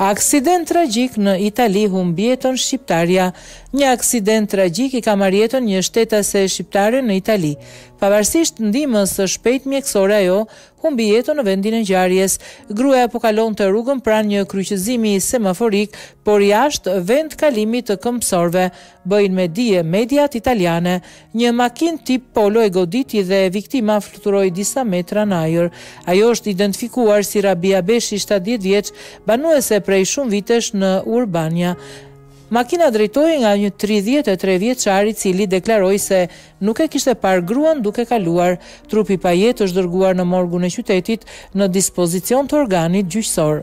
Aksident tragjik në Itali, humbi jetën shqiptarja. Një aksident tragjik i ka marrë jetën një shtetase shqiptare në Itali. Pavarësisht ndihmës së shpejtë mjekësore ajo humbi jetën në vendin e ngjarjes. Gruaja po kalonte rrugën pranë një kryqëzimi semaforik, por jashtë vendkalimit të këmbësorëve, Bëjnë me dije mediat italiane, një makinë tip Polo e goditi dhe viktima fluturoi disa metra në ajër. Ajo është identifikuar si Rabia Beshi, shtatëdhjetë vjeç, banuese prej shumë vitesh në Urbania. Makina drejtohej nga një tridhjetë e tre vjeçar i cili deklaroi se nuk e kishte parë gruan duke kaluar. Trupi pa jetë është dërguar në morgun e qytetit në dispozicion të organit gjyqësor.